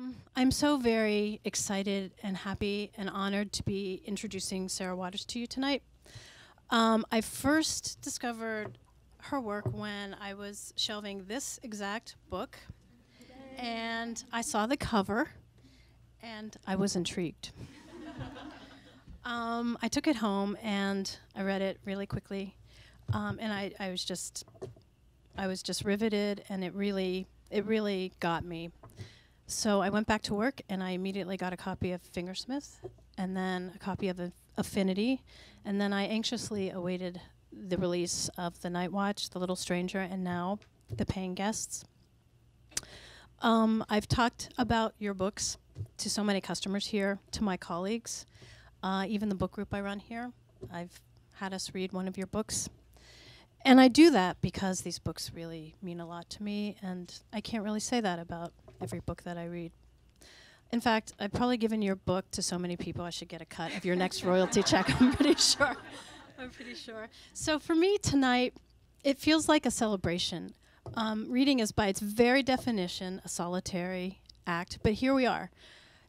Um, I'm so very excited and happy and honored to be introducing Sarah Waters to you tonight. Um, I first discovered her work when I was shelving this exact book, and I saw the cover, and I was intrigued. um, I took it home and I read it really quickly, um, and I, I was just, I was just riveted, and it really, it really got me. So I went back to work, and I immediately got a copy of Fingersmith, and then a copy of Affinity, and then I anxiously awaited the release of The Night Watch, The Little Stranger, and now The Paying Guests. Um, I've talked about your books to so many customers here, to my colleagues, uh, even the book group I run here. I've had us read one of your books. And I do that because these books really mean a lot to me, and I can't really say that about every book that I read. In fact, I've probably given your book to so many people I should get a cut of your next royalty check, I'm pretty sure. I'm pretty sure. So for me tonight, it feels like a celebration. Um, reading is by its very definition a solitary act, but here we are,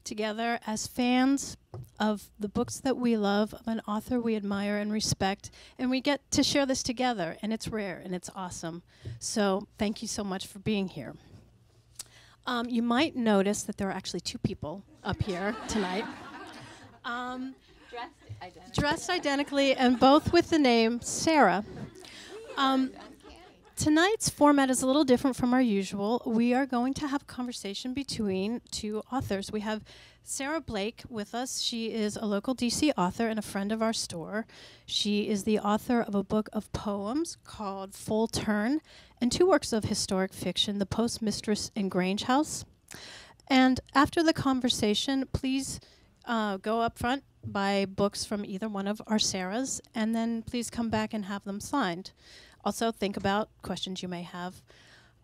together as fans of the books that we love, of an author we admire and respect, and we get to share this together, and it's rare and it's awesome. So thank you so much for being here. Um, you might notice that there are actually two people up here tonight. Um, Dressed identically. dressed identically and both with the name Sarah. Um, tonight's format is a little different from our usual. We are going to have a conversation between two authors. We have Sarah Blake with us. She is a local DC author and a friend of our store. She is the author of a book of poems called Full Turn and two works of historic fiction, The Postmistress and Grange House. And after the conversation, please uh, go up front, buy books from either one of our Sarahs, and then please come back and have them signed. Also, think about questions you may have.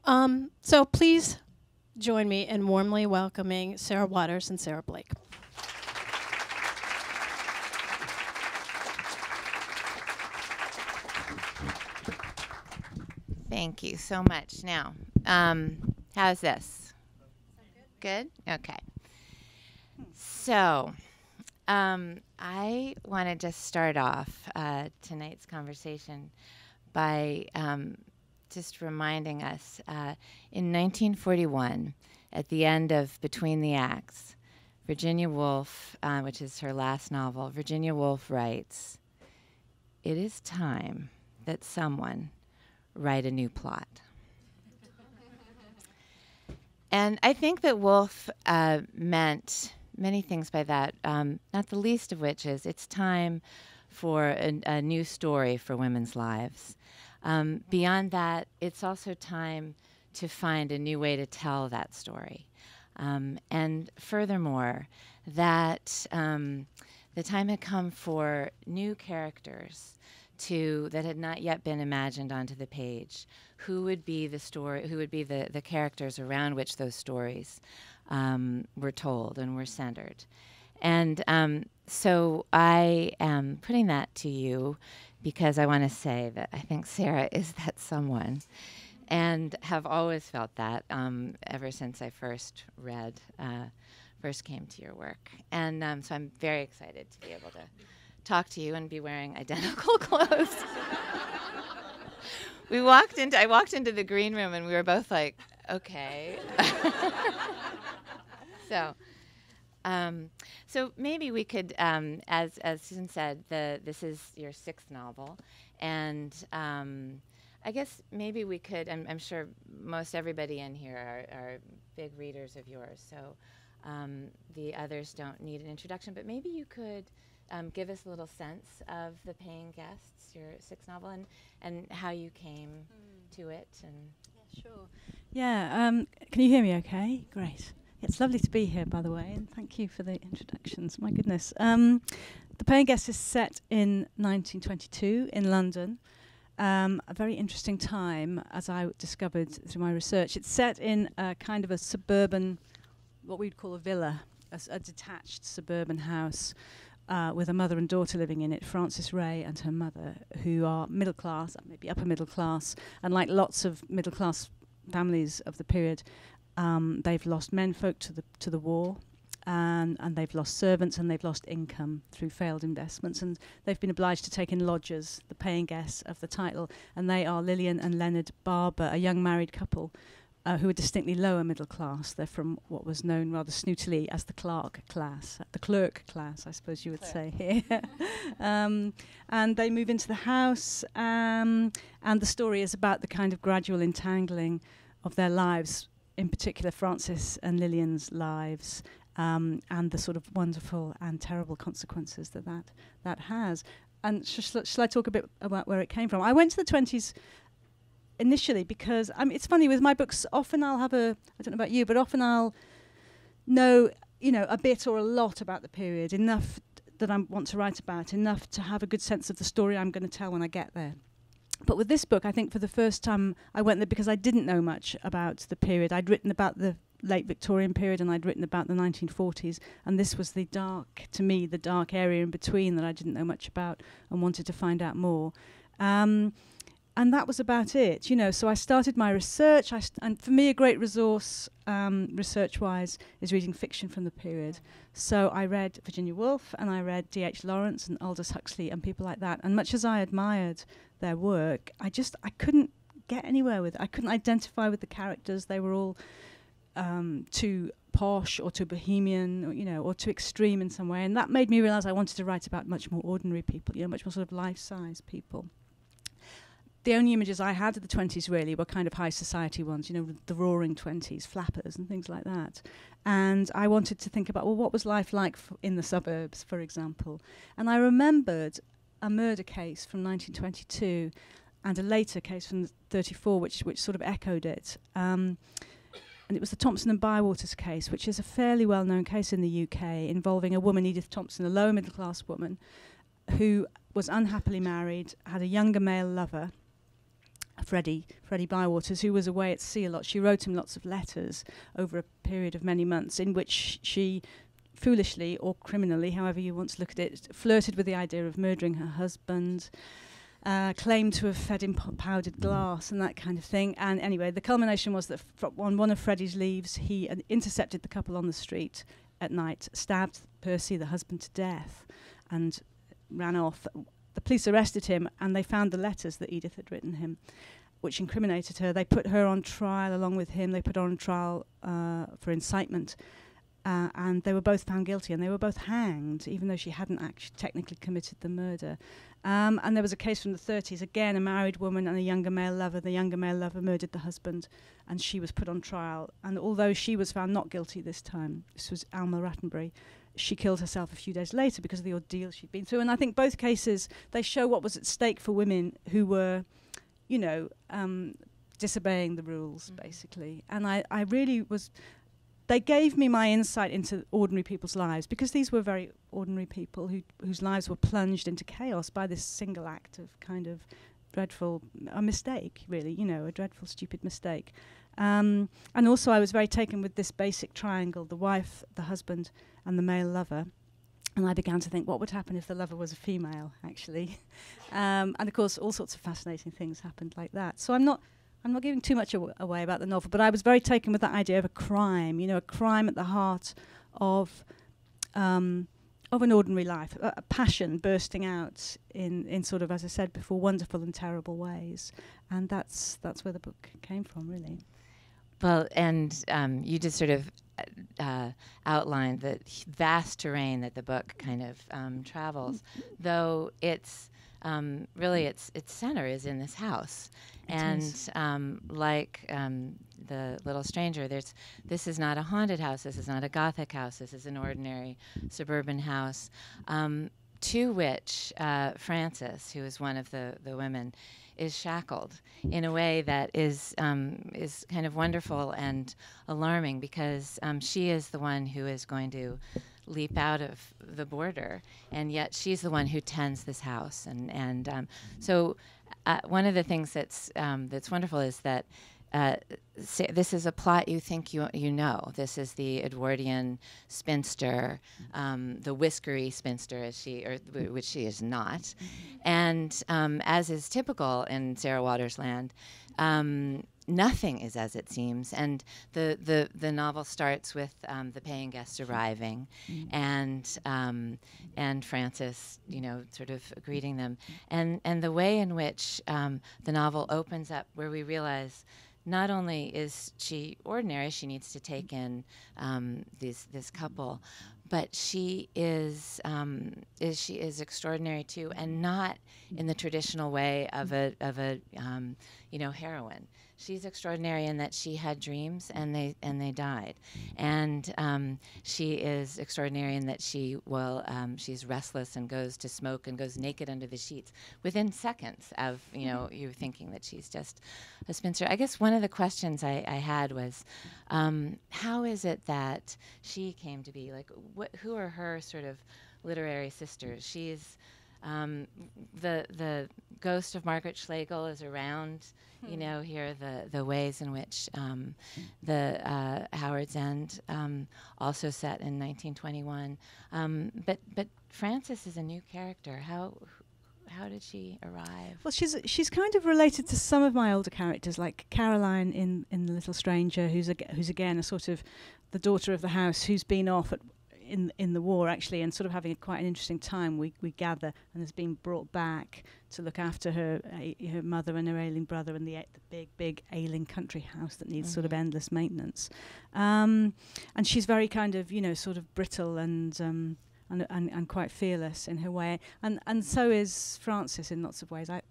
Um, so please join me in warmly welcoming Sarah Waters and Sarah Blake. Thank you so much. Now, um, how's this? Good? Okay. So, um, I want to just start off uh, tonight's conversation by um, just reminding us uh, in 1941, at the end of Between the Acts, Virginia Woolf, uh, which is her last novel, Virginia Woolf writes, It is time that someone write a new plot. and I think that Woolf uh, meant many things by that, um, not the least of which is it's time for a, a new story for women's lives. Um, beyond that, it's also time to find a new way to tell that story. Um, and furthermore, that um, the time had come for new characters to that had not yet been imagined onto the page. Who would be the story? Who would be the, the characters around which those stories um, were told and were centered? And um, so I am putting that to you because I want to say that I think Sarah is that someone, and have always felt that um, ever since I first read, uh, first came to your work. And um, so I'm very excited to be able to talk to you and be wearing identical clothes. we walked into I walked into the green room and we were both like, okay. so um, so maybe we could, um, as as Susan said, the this is your sixth novel, and um, I guess maybe we could. I'm, I'm, sure most everybody in here are, are big readers of yours, so um, the others don't need an introduction. But maybe you could um, give us a little sense of the paying guests, your sixth novel, and and how you came mm. to it. And yeah, sure. Yeah. Um, can you hear me? Okay. Great. It's lovely to be here, by the way, and thank you for the introductions. My goodness. Um, the Paying Guest is set in 1922 in London. Um, a very interesting time, as I discovered through my research. It's set in a kind of a suburban, what we'd call a villa, a, a detached suburban house. Uh, with a mother and daughter living in it, Frances Wray and her mother, who are middle class, maybe upper middle class, and like lots of middle class families of the period, Um, they've lost menfolk to the to the war, and and they've lost servants and they've lost income through failed investments, and they've been obliged to take in lodgers, the paying guests of the title, and they are Lillian and Leonard Barber, a young married couple. Uh, who are distinctly lower middle class. They're from what was known rather snootily as the clerk class, the clerk class, I suppose you would say here. um, and they move into the house, um, and the story is about the kind of gradual entangling of their lives, in particular Frances and Lillian's lives, um, and the sort of wonderful and terrible consequences that that, that has. And sh- shall I talk a bit about where it came from? I went to the 20s initially because um, it's funny with my books, often I'll have a, I don't know about you, but often I'll know, you know, a bit or a lot about the period, enough that I want to write about, enough to have a good sense of the story I'm going to tell when I get there. But with this book, I think for the first time I went there because I didn't know much about the period. I'd written about the late Victorian period and I'd written about the 1940s, and this was the dark, to me, the dark area in between that I didn't know much about and wanted to find out more. Um, and that was about it, you know. So I started my research, and for me, a great resource, um, research-wise, is reading fiction from the period. So I read Virginia Woolf, and I read D.H. Lawrence and Aldous Huxley, and people like that. And much as I admired their work, I just I couldn't get anywhere with it. I couldn't identify with the characters. They were all um, too posh or too bohemian, or, you know, or too extreme in some way. And that made me realize I wanted to write about much more ordinary people, you know, much more sort of life-size people the only images I had of the 20s really were kind of high society ones, you know, the roaring 20s, flappers and things like that. And I wanted to think about, well, what was life like in the suburbs, for example? And I remembered a murder case from 1922 and a later case from 34, which, which sort of echoed it. Um, and it was the Thompson and Bywaters case, which is a fairly well known case in the UK involving a woman, Edith Thompson, a lower middle class woman, who was unhappily married, had a younger male lover Freddie, Freddie Bywaters, who was away at sea a lot. She wrote him lots of letters over a period of many months in which she foolishly or criminally, however you want to look at it, flirted with the idea of murdering her husband, uh, claimed to have fed him powdered glass and that kind of thing. And anyway, the culmination was that on one of Freddie's leaves, he uh, intercepted the couple on the street at night, stabbed Percy, the husband, to death, and ran off the police arrested him and they found the letters that Edith had written him, which incriminated her. They put her on trial along with him. They put her on trial uh, for incitement. Uh, and they were both found guilty and they were both hanged, even though she hadn't actually technically committed the murder. Um, and there was a case from the 30s, again, a married woman and a younger male lover. The younger male lover murdered the husband, and she was put on trial. And although she was found not guilty this time, this was Alma Rattenbury, she killed herself a few days later because of the ordeal she'd been through. And I think both cases they show what was at stake for women who were, you know, um, disobeying the rules mm-hmm. basically. And I, I really was. They gave me my insight into ordinary people's lives because these were very ordinary people who, whose lives were plunged into chaos by this single act of kind of dreadful a mistake, really, you know, a dreadful, stupid mistake. Um, and also, I was very taken with this basic triangle the wife, the husband, and the male lover. And I began to think, what would happen if the lover was a female, actually? um, and of course, all sorts of fascinating things happened like that. So I'm not, I'm not giving too much aw- away about the novel, but I was very taken with that idea of a crime, you know, a crime at the heart of, um, of an ordinary life, a, a passion bursting out in, in sort of, as I said before, wonderful and terrible ways. And that's, that's where the book came from, really. Well, and um, you just sort of uh, outlined the vast terrain that the book kind of um, travels, though it's um, really its its center is in this house, it and um, like um, the little stranger, there's this is not a haunted house. This is not a gothic house. This is an ordinary suburban house, um, to which uh, Frances, who is one of the the women is shackled in a way that is um, is kind of wonderful and alarming because um, she is the one who is going to leap out of the border, and yet she's the one who tends this house, and and um, so uh, one of the things that's um, that's wonderful is that uh, this is a plot you think you you know. This is the Edwardian spinster, um, the whiskery spinster, as she or w- which she is not, mm-hmm. and um, as is typical in Sarah Waters' land. Um, nothing is as it seems. And the, the, the novel starts with um, the paying guests arriving Mm. and, um, and Frances, you know, sort of greeting them. And, and the way in which um, the novel opens up, where we realize not only is she ordinary, she needs to take in um, these, this couple, but she is, um, is she is extraordinary too, and not in the traditional way of a of a um, you know heroine. She's extraordinary in that she had dreams and they and they died, and um, she is extraordinary in that she will um, she's restless and goes to smoke and goes naked under the sheets within seconds of you know you thinking that she's just a spinster. I guess one of the questions I, I had was, um, how is it that she came to be? Like, wh- who are her sort of literary sisters? She's um, the the ghost of Margaret Schlegel is around. You know, here the the ways in which um, the uh, Howards End um, also set in 1921. Um, but but Frances is a new character. How how did she arrive? Well, she's she's kind of related to some of my older characters, like Caroline in in The Little Stranger, who's ag- who's again a sort of the daughter of the house who's been off at, in in the war actually, and sort of having a, quite an interesting time. We we gather and has been brought back to look after her uh, her mother and her ailing brother and the a- the big big ailing country house that needs sort of Mhm. endless maintenance. Um, and she's very kind of you know sort of brittle and. Um, and, and, and quite fearless in her way, and and so is Frances in lots of ways. I,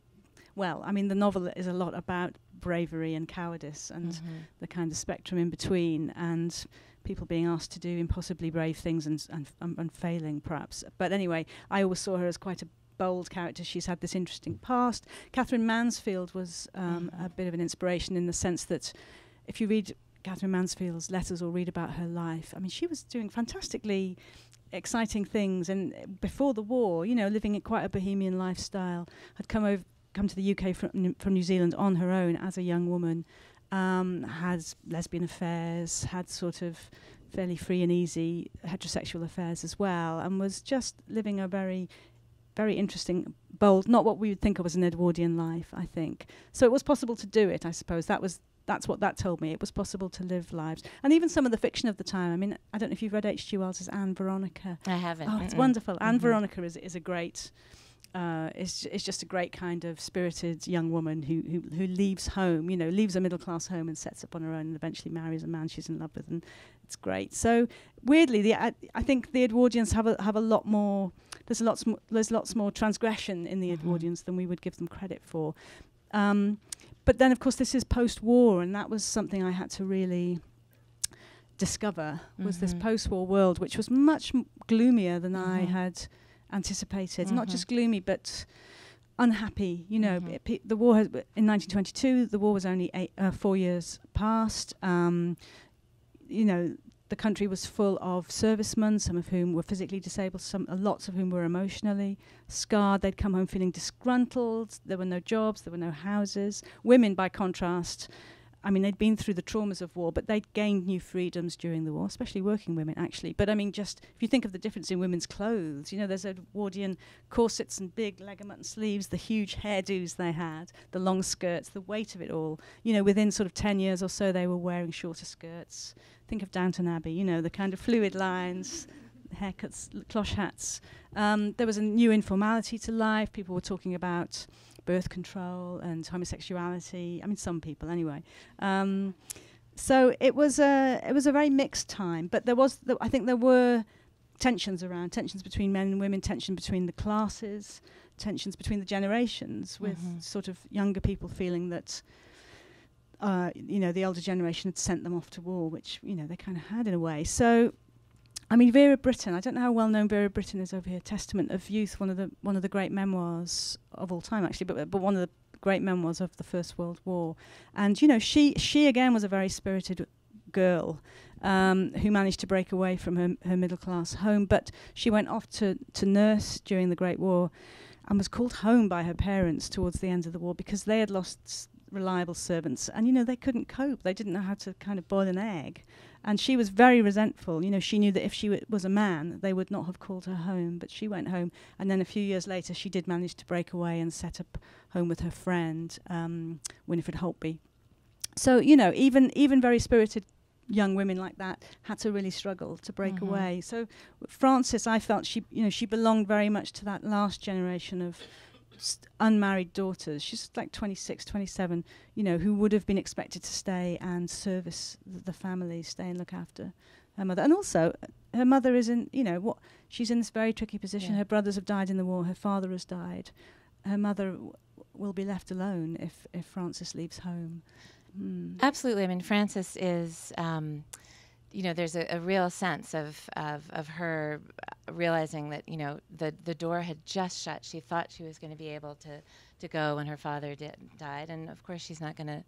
well, I mean, the novel is a lot about bravery and cowardice and Mhm. the kind of spectrum in between, and people being asked to do impossibly brave things and, and, and failing, perhaps. But anyway, I always saw her as quite a bold character. She's had this interesting past. Katherine Mansfield was um, Mhm. a bit of an inspiration in the sense that if you read Katherine Mansfield's letters or read about her life, I mean, she was doing fantastically exciting things. And before the war, you know, living in quite a bohemian lifestyle, had come over, come to the UK from from New Zealand on her own as a young woman, um, had lesbian affairs, had sort of fairly free and easy heterosexual affairs as well, and was just living a very very interesting, bold, not what we would think of as an Edwardian life, I think. So it was possible to do it, I suppose. That was that's what that told me. It was possible to live lives. And even some of the fiction of the time. I mean, I don't know if you've read H.G. Wells' Ann Veronica. I haven't. Oh, it's Mm-mm. wonderful. Ann Mhm. Veronica is is a great. Uh, is is just a great kind of spirited young woman who, who who leaves home, you know, leaves a middle class home and sets up on her own, and eventually marries a man she's in love with, and it's great. So weirdly, the I, I think the Edwardians have a have a lot more. There's lots more, there's lots more transgression in the Mhm. Edwardians than we would give them credit for. Um, but then, of course, this is post-war, and that was something I had to really discover was this Mhm. post-war world, which was much m- gloomier than I Mhm. had anticipated. Not Mhm. just gloomy, but unhappy. You know, Mhm. pe- the war has, in 1922. The war was only eight, uh, four years past. Um, you know, the country was full of servicemen, some of whom were physically disabled, some uh, lots of whom were emotionally scarred. They'd come home feeling disgruntled. There were no jobs, there were no houses. Women, by contrast, I mean, they'd been through the traumas of war, but they'd gained new freedoms during the war, especially working women, actually. But I mean, just if you think of the difference in women's clothes, you know, there's Edwardian corsets and big leg and sleeves, the huge hairdos they had, the long skirts, the weight of it all. You know, within sort of 10 years or so, they were wearing shorter skirts. Think of Downton Abbey, you know, the kind of fluid lines, haircuts, cloche hats. Um, there was a new informality to life. People were talking about birth control and homosexuality. I mean, some people anyway. Um, so it was a it was a very mixed time, but there was th- I think there were tensions around tensions between men and women, tension between the classes, tensions between the generations, with Mhm. sort of younger people feeling that. Uh, you know, the older generation had sent them off to war, which you know they kind of had in a way. So, I mean, Vera Brittain. I don't know how well known Vera Brittain is over here. Testament of Youth, one of the one of the great memoirs of all time, actually, but but one of the great memoirs of the First World War. And you know, she she again was a very spirited girl um, who managed to break away from her her middle class home, but she went off to to nurse during the Great War, and was called home by her parents towards the end of the war because they had lost reliable servants, and you know they couldn't cope. They didn't know how to kind of boil an egg. And she was very resentful. You know, she knew that if she w- was a man, they would not have called her home. But she went home, and then a few years later, she did manage to break away and set up home with her friend um, Winifred Holtby. so you know, even even very spirited young women like that had to really struggle to break Mhm. away. So Frances, I felt she, you know, she belonged very much to that last generation of unmarried daughters. She's like 26, 27, you know, who would have been expected to stay and service th- the family, stay and look after her mother. And also, her mother is in, you know, what she's in this very tricky position. Yeah. Her brothers have died in the war. Her father has died. Her mother w- will be left alone if if Frances leaves home. Mm. Absolutely. I mean, Frances is, um, you know, there's a, a real sense of, of, of her realizing that, you know, the, the door had just shut. She thought she was going to be able to, to go when her father died. And of course, she's not going to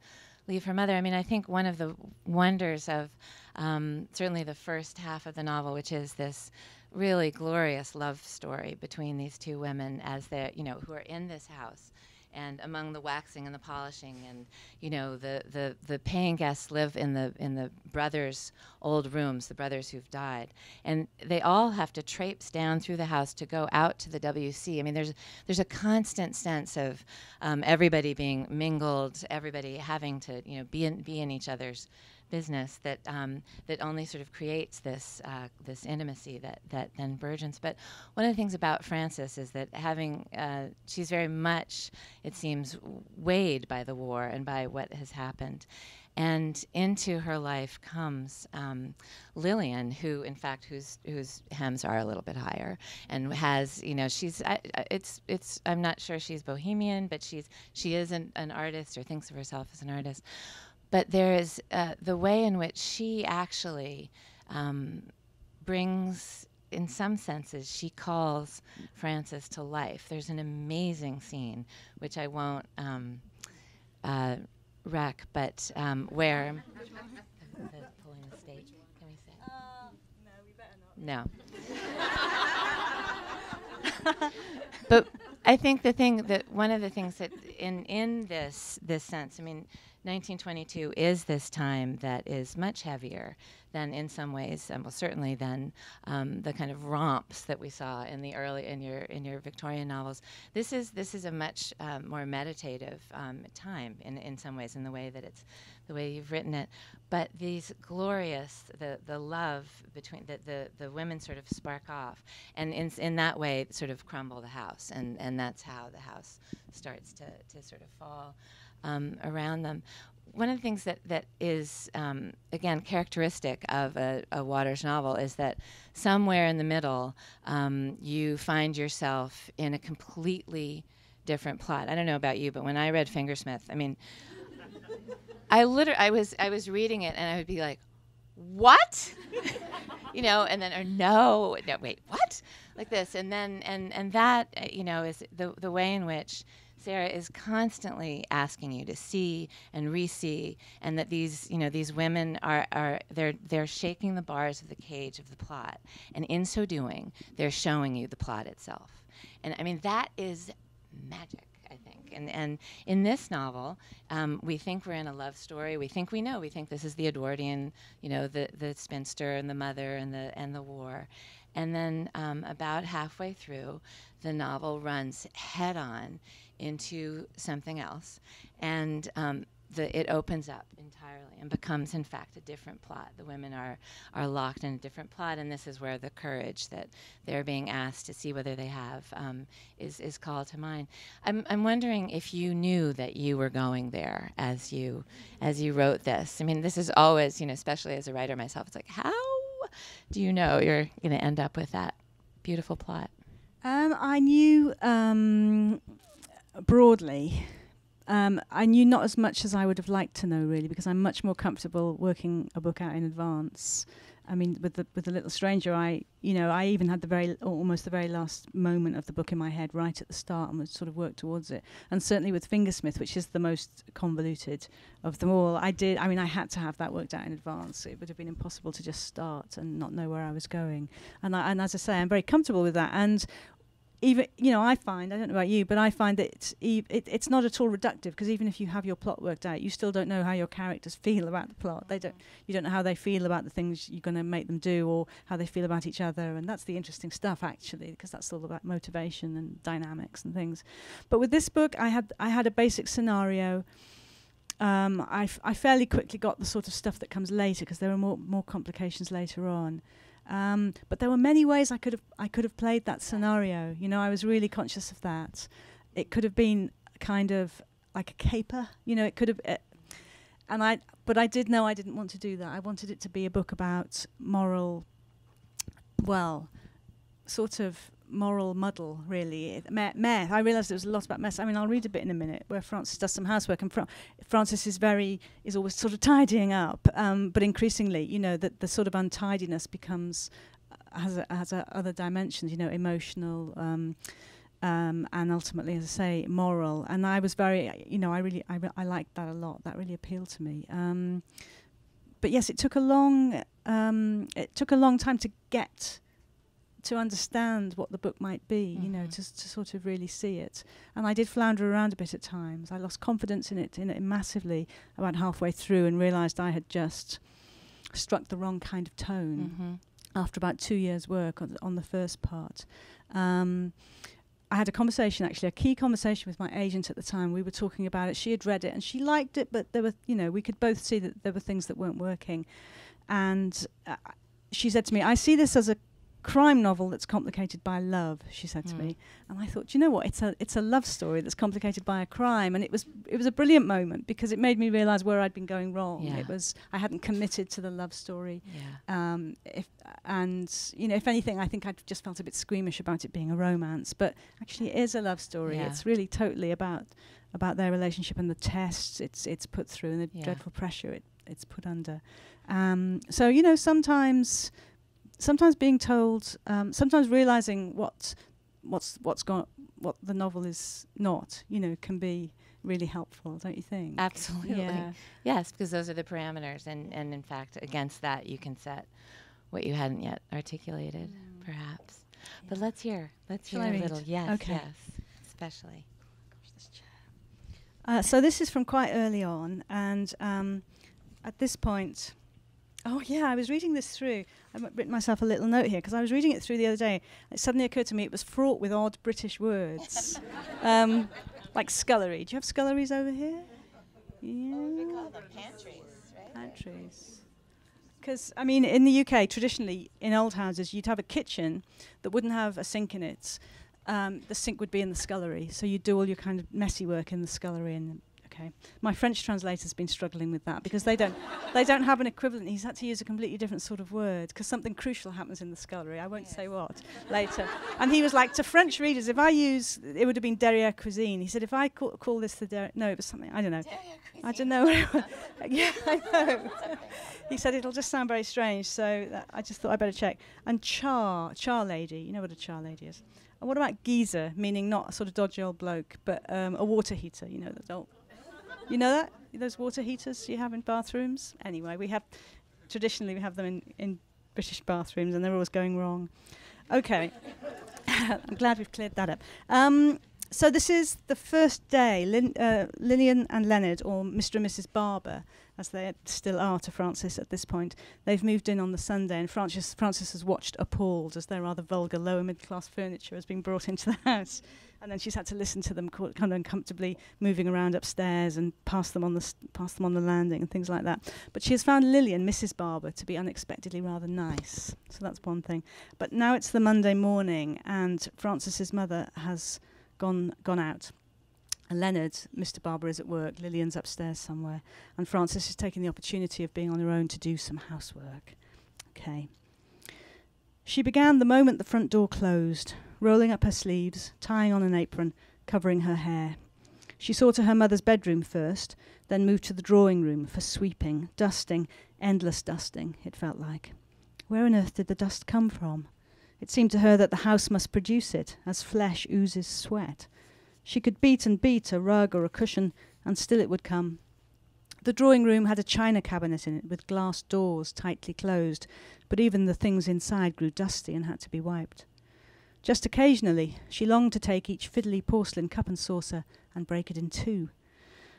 leave her mother. I mean, I think one of the wonders of um, certainly the first half of the novel, which is this really glorious love story between these two women as they, you know, who are in this house and among the waxing and the polishing and you know the, the, the paying guests live in the in the brothers old rooms the brothers who've died. And they all have to traipse down through the house to go out to the WC I mean there's there's a constant sense of um, everybody being mingled everybody having to you know be in be in each other's business that um, that only sort of creates this uh, this intimacy that that then burgeons. But one of the things about Frances is that having uh, she's very much it seems weighed by the war and by what has happened. And into her life comes um, Lillian, who, in fact, whose whose hems are a little bit higher, and has, you know, she's. I, it's it's. I'm not sure she's bohemian, but she's she is an, an artist or thinks of herself as an artist but there is uh, the way in which she actually um, brings, in some senses, she calls Frances to life. There's an amazing scene, which I won't um, uh, wreck, but um, where. The pulling the stage. Can we say? No. but I think the thing that one of the things that in in this this sense, I mean, 1922 is this time that is much heavier than in some ways, and well, certainly than um, the kind of romps that we saw in the early in your in your Victorian novels. This is this is a much um, more meditative um, time in in some ways in the way that it's the way you've written it. But these glorious the the love between the the, the women sort of spark off, and in in that way sort of crumble the house, and and that's how the house starts to to sort of fall um, around them. One of the things that, that is, um, again, characteristic of a, a Waters novel is that somewhere in the middle, um, you find yourself in a completely different plot. I don't know about you, but when I read Fingersmith, I mean, I literally, I was, I was reading it and I would be like, what? you know, and then, or no, no, wait, what? Like this. And then, and, and that, uh, you know, is the, the way in which Sarah is constantly asking you to see and re-see, and that these, you know, these women are, are they're they're shaking the bars of the cage of the plot, and in so doing, they're showing you the plot itself. And I mean, that is magic. I think, and and in this novel, um, we think we're in a love story. We think we know. We think this is the Edwardian, you know, the the spinster and the mother and the and the war, and then um, about halfway through, the novel runs head on into something else, and um, the, it opens up entirely and becomes, in fact, a different plot. The women are are locked in a different plot, and this is where the courage that they're being asked to see whether they have um, is is called to mind. I'm I'm wondering if you knew that you were going there as you as you wrote this. I mean, this is always, you know, especially as a writer myself, it's like how do you know you're going to end up with that beautiful plot? Um, I knew um, broadly. Um, I knew not as much as I would have liked to know, really, because I'm much more comfortable working a book out in advance. I mean, with the with the Little Stranger, I you know I even had the very almost the very last moment of the book in my head right at the start and would sort of work towards it. And certainly with Fingersmith, which is the most convoluted of them all, I did. I mean, I had to have that worked out in advance. It would have been impossible to just start and not know where I was going. And I, and as I say, I'm very comfortable with that. And even you know, I find I don't know about you, but I find that it's it, it's not at all reductive because even if you have your plot worked out, you still don't know how your characters feel about the plot. They don't. Mm-hmm. You don't know how they feel about the things you're going to make them do, or how they feel about each other, and that's the interesting stuff actually, because that's all about motivation and dynamics and things. But with this book, I had I had a basic scenario. Um, I, f- I fairly quickly got the sort of stuff that comes later because there were more more complications later on. Um, but there were many ways I could have I could have played that scenario. You know, I was really conscious of that. It could have been kind of like a caper. You know, it could have. Uh, and I, but I did know I didn't want to do that. I wanted it to be a book about moral, well, sort of moral muddle, really. Mess. I realised there was a lot about mess. I mean, I'll read a bit in a minute where Frances does some housework, and Fra- Frances is very is always sort of tidying up, um, but increasingly, you know, that the sort of untidiness becomes uh, has a, has a other dimensions. You know, emotional. Um, um, and ultimately, as I say, moral. And I was very, you know, I really, I, I liked that a lot. That really appealed to me. Um, but yes, it took a long, um, it took a long time to get to understand what the book might be, mm-hmm. you know, mm-hmm. to, to sort of really see it. And I did flounder around a bit at times. I lost confidence in it, in it massively about halfway through and realised I had just struck the wrong kind of tone mm-hmm. after about two years' work on, on the first part. Um, I had a conversation, actually, a key conversation with my agent at the time. We were talking about it. She had read it and she liked it, but there were, you know, we could both see that there were things that weren't working. And uh, she said to me, I see this as a crime novel that's complicated by love, she said mm. to me. Hmm. And I thought, you know what? It's a it's a love story that's complicated by a crime, and it was it was a brilliant moment because it made me realise where I'd been going wrong. Yeah. It was I hadn't committed to the love story. Yeah. Um, if and you know, if anything, I think i'd just felt a bit squeamish about it being a romance, but actually, it is a love story. Yeah. It's really totally about about their relationship and the tests it's it's put through and the dreadful pressure it it's put under. Um, so you know, sometimes sometimes being told, um, sometimes realizing what what's what's gone, what the novel is not, you know, can be really helpful, don't you think? Absolutely. Yeah. Yes, because those are the parameters, and and in fact, against that, you can set what you hadn't yet articulated, mm. perhaps. Yeah. But let's hear. Let's Shall hear I a read? little. Yes. Okay. Yes. Especially. Uh, so this is from quite early on, and um, at this point, Oh yeah, I was reading this through. I've written myself a little note here because I was reading it through the other day. It suddenly occurred to me it was fraught with odd British words, um, like scullery. Do you have sculleries over here? Yeah. we call them pantries, right? Pantries. Because I mean, in the UK, traditionally in old houses, you'd have a kitchen that wouldn't have a sink in it. Um, the sink would be in the scullery, so you'd do all your kind of messy work in the scullery and Okay, my French translator's been struggling with that because they don't they don't have an equivalent. He's had to use a completely different sort of word because something crucial happens in the scullery. I won't yes. say what later. And he was like, to French readers, if I use, it would have been derrière cuisine. He said, if I call, call this the derrière, no, it was something I don't know. I don't know. yeah, I know. he said it'll just sound very strange, so I just thought I'd better check. And char, char lady, you know what a char lady is. And what about geezer, meaning not a sort of dodgy old bloke, but um, a water heater, you know, the old you know that? Those water heaters you have in bathrooms? Anyway, we have, traditionally, we have them in, in British bathrooms and they're always going wrong. Okay. I'm glad we've cleared that up. Um, so this is the first day. Lin, uh, Lillian and Leonard, or Mr. and Mrs. Barber, as they still are to Frances at this point, they've moved in on the Sunday, and Frances, Frances has watched appalled as their rather vulgar lower middle class furniture has been brought into the house and then she's had to listen to them kind of uncomfortably moving around upstairs and pass them on the pass them on the landing and things like that. But she has found Lillian, Mrs. Barber, to be unexpectedly rather nice. So that's one thing. But now it's the Monday morning, and Frances's mother has gone gone out. Leonard, Mr. Barber, is at work. Lillian's upstairs somewhere, and Frances is taking the opportunity of being on her own to do some housework. Okay. She began the moment the front door closed rolling up her sleeves, tying on an apron, covering her hair. She saw to her mother's bedroom first, then moved to the drawing room for sweeping, dusting, endless dusting, it felt like. Where on earth did the dust come from? It seemed to her that the house must produce it, as flesh oozes sweat. She could beat and beat a rug or a cushion, and still it would come. The drawing room had a china cabinet in it with glass doors tightly closed, but even the things inside grew dusty and had to be wiped. Just occasionally, she longed to take each fiddly porcelain cup and saucer and break it in two.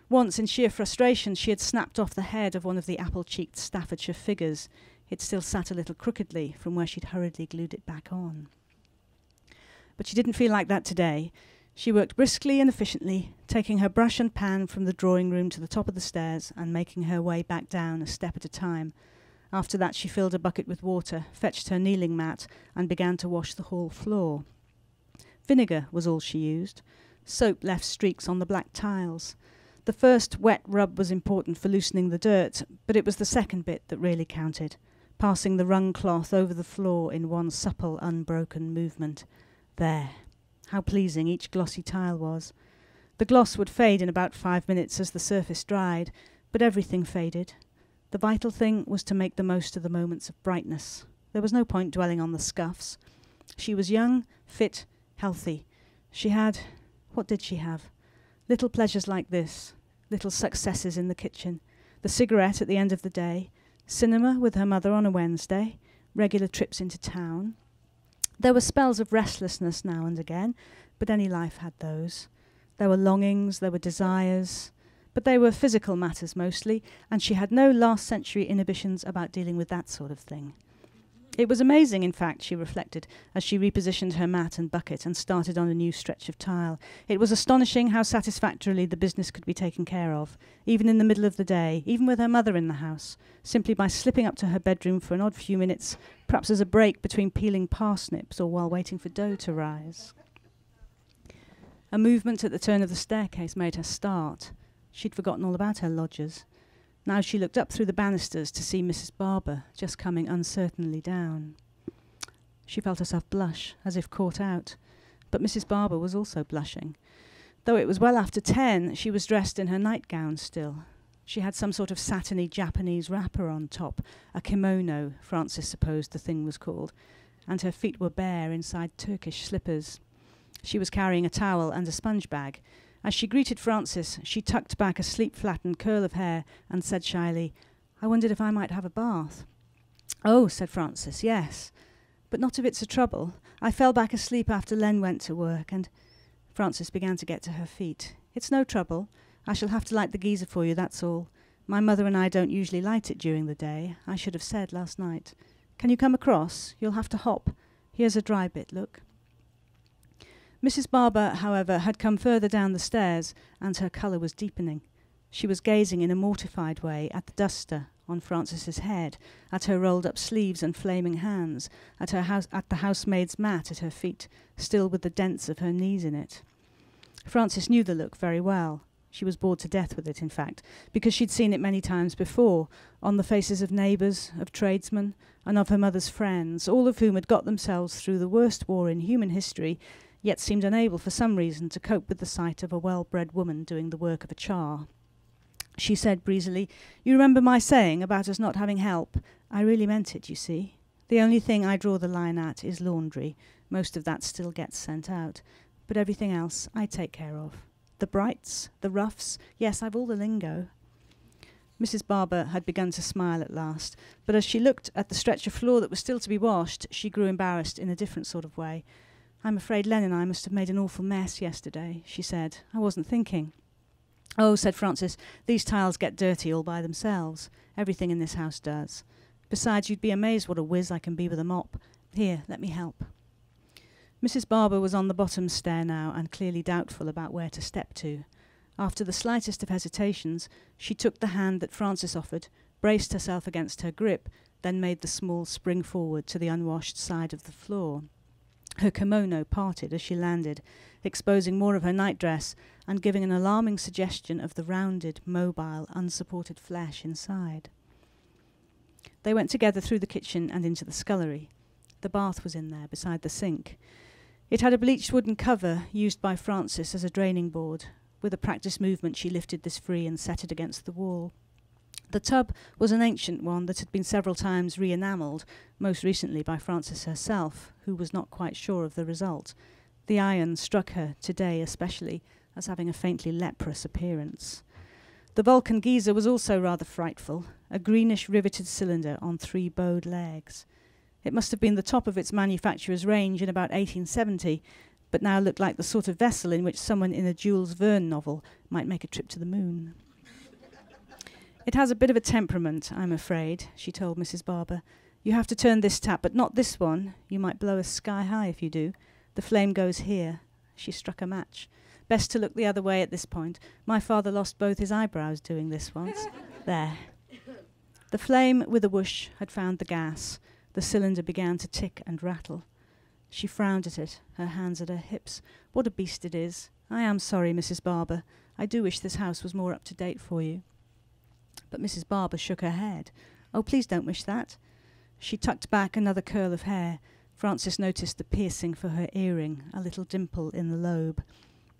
Once, in sheer frustration, she had snapped off the head of one of the apple cheeked Staffordshire figures. It still sat a little crookedly from where she'd hurriedly glued it back on. But she didn't feel like that today. She worked briskly and efficiently, taking her brush and pan from the drawing room to the top of the stairs and making her way back down a step at a time. After that, she filled a bucket with water, fetched her kneeling mat, and began to wash the hall floor. Vinegar was all she used. Soap left streaks on the black tiles. The first wet rub was important for loosening the dirt, but it was the second bit that really counted, passing the wrung cloth over the floor in one supple, unbroken movement. There. How pleasing each glossy tile was. The gloss would fade in about five minutes as the surface dried, but everything faded. The vital thing was to make the most of the moments of brightness. There was no point dwelling on the scuffs. She was young, fit, healthy. She had. What did she have? Little pleasures like this, little successes in the kitchen, the cigarette at the end of the day, cinema with her mother on a Wednesday, regular trips into town, there were spells of restlessness now and again, but any life had those. There were longings, there were desires, but they were physical matters mostly, and she had no last century inhibitions about dealing with that sort of thing. It was amazing, in fact, she reflected, as she repositioned her mat and bucket and started on a new stretch of tile. It was astonishing how satisfactorily the business could be taken care of, even in the middle of the day, even with her mother in the house, simply by slipping up to her bedroom for an odd few minutes, perhaps as a break between peeling parsnips or while waiting for dough to rise. A movement at the turn of the staircase made her start. She'd forgotten all about her lodgers. Now she looked up through the banisters to see Mrs. Barber just coming uncertainly down. She felt herself blush, as if caught out, but Mrs. Barber was also blushing. Though it was well after ten, she was dressed in her nightgown still. She had some sort of satiny Japanese wrapper on top, a kimono, Frances supposed the thing was called, and her feet were bare inside Turkish slippers. She was carrying a towel and a sponge bag, as she greeted Frances, she tucked back a sleep flattened curl of hair and said shyly, I wondered if I might have a bath. Oh, said Frances, yes. But not if it's a trouble. I fell back asleep after Len went to work, and Frances began to get to her feet. It's no trouble. I shall have to light the geyser for you, that's all. My mother and I don't usually light it during the day. I should have said last night. Can you come across? You'll have to hop. Here's a dry bit, look. Mrs. Barber, however, had come further down the stairs, and her colour was deepening. She was gazing in a mortified way at the duster on Frances's head, at her rolled up sleeves and flaming hands, at her house at the housemaid's mat at her feet, still with the dents of her knees in it. Frances knew the look very well. She was bored to death with it, in fact, because she'd seen it many times before, on the faces of neighbours, of tradesmen, and of her mother's friends, all of whom had got themselves through the worst war in human history yet seemed unable for some reason to cope with the sight of a well bred woman doing the work of a char. She said breezily, You remember my saying about us not having help? I really meant it, you see. The only thing I draw the line at is laundry. Most of that still gets sent out. But everything else I take care of. The brights, the roughs, yes, I've all the lingo. Mrs. Barber had begun to smile at last, but as she looked at the stretch of floor that was still to be washed, she grew embarrassed in a different sort of way. I'm afraid Len and I must have made an awful mess yesterday, she said. I wasn't thinking. Oh, said Frances, these tiles get dirty all by themselves. Everything in this house does. Besides, you'd be amazed what a whiz I can be with a mop. Here, let me help. Mrs. Barber was on the bottom stair now and clearly doubtful about where to step to. After the slightest of hesitations, she took the hand that Frances offered, braced herself against her grip, then made the small spring forward to the unwashed side of the floor. Her kimono parted as she landed, exposing more of her nightdress and giving an alarming suggestion of the rounded, mobile, unsupported flesh inside. They went together through the kitchen and into the scullery. The bath was in there, beside the sink. It had a bleached wooden cover used by Frances as a draining board. With a practiced movement, she lifted this free and set it against the wall. The tub was an ancient one that had been several times re enamelled, most recently by Frances herself, who was not quite sure of the result. The iron struck her, today especially, as having a faintly leprous appearance. The Vulcan geyser was also rather frightful, a greenish riveted cylinder on three bowed legs. It must have been the top of its manufacturer's range in about 1870, but now looked like the sort of vessel in which someone in a Jules Verne novel might make a trip to the moon. It has a bit of a temperament, I'm afraid, she told Mrs. Barber. You have to turn this tap, but not this one. You might blow us sky high if you do. The flame goes here. She struck a match. Best to look the other way at this point. My father lost both his eyebrows doing this once. there. The flame, with a whoosh, had found the gas. The cylinder began to tick and rattle. She frowned at it, her hands at her hips. What a beast it is. I am sorry, Mrs. Barber. I do wish this house was more up to date for you. But Mrs. Barber shook her head. Oh, please don't wish that. She tucked back another curl of hair. Frances noticed the piercing for her earring, a little dimple in the lobe.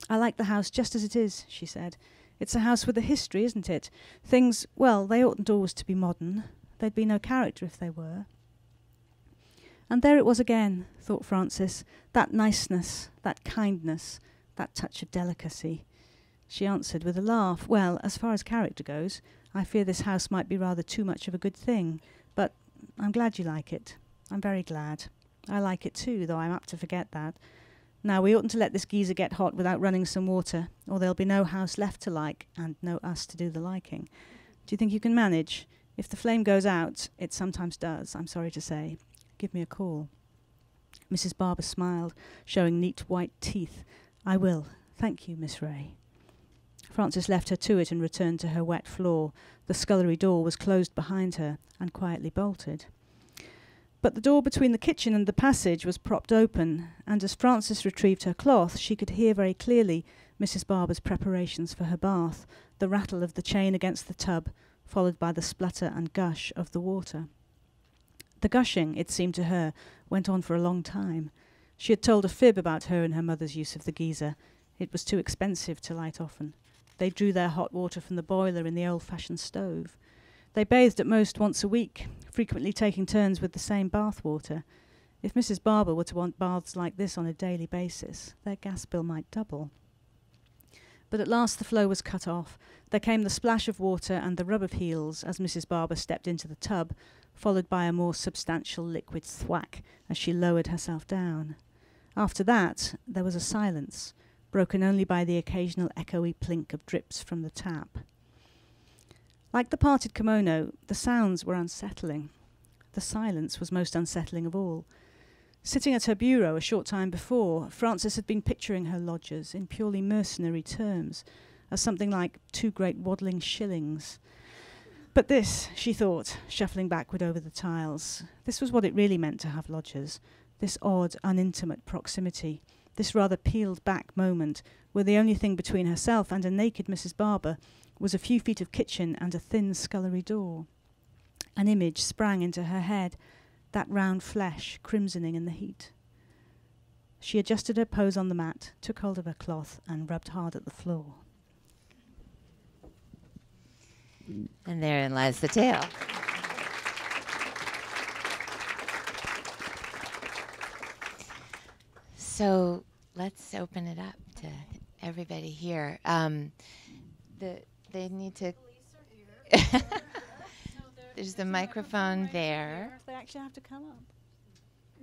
I like the house just as it is, she said. It's a house with a history, isn't it? Things, well, they oughtn't always to be modern. There'd be no character if they were. And there it was again, thought Frances, that niceness, that kindness, that touch of delicacy. She answered with a laugh, Well, as far as character goes, I fear this house might be rather too much of a good thing, but I'm glad you like it. I'm very glad. I like it too, though I'm apt to forget that. Now, we oughtn't to let this geyser get hot without running some water, or there'll be no house left to like, and no us to do the liking. Do you think you can manage? If the flame goes out, it sometimes does, I'm sorry to say. Give me a call. Mrs. Barber smiled, showing neat white teeth. I will. Thank you, Miss Wray. Frances left her to it and returned to her wet floor. The scullery door was closed behind her and quietly bolted. But the door between the kitchen and the passage was propped open, and as Frances retrieved her cloth, she could hear very clearly Mrs. Barber's preparations for her bath, the rattle of the chain against the tub, followed by the splutter and gush of the water. The gushing, it seemed to her, went on for a long time. She had told a fib about her and her mother's use of the geyser. It was too expensive to light often. They drew their hot water from the boiler in the old fashioned stove. They bathed at most once a week, frequently taking turns with the same bath water. If Mrs. Barber were to want baths like this on a daily basis, their gas bill might double. But at last the flow was cut off. There came the splash of water and the rub of heels as Mrs. Barber stepped into the tub, followed by a more substantial liquid thwack as she lowered herself down. After that, there was a silence, broken only by the occasional echoey plink of drips from the tap. Like the parted kimono, the sounds were unsettling. The silence was most unsettling of all. Sitting at her bureau a short time before, Frances had been picturing her lodgers in purely mercenary terms, as something like two great waddling shillings. But this, she thought, shuffling backward over the tiles, this was what it really meant to have lodgers, this odd, unintimate proximity, this rather peeled back moment, where the only thing between herself and a naked Mrs. Barber was a few feet of kitchen and a thin scullery door. An image sprang into her head, that round flesh crimsoning in the heat. She adjusted her pose on the mat, took hold of her cloth, and rubbed hard at the floor. And therein lies the tale. So let's open it up to everybody here. Um, the they need to. There's the microphone there. They actually have to come up.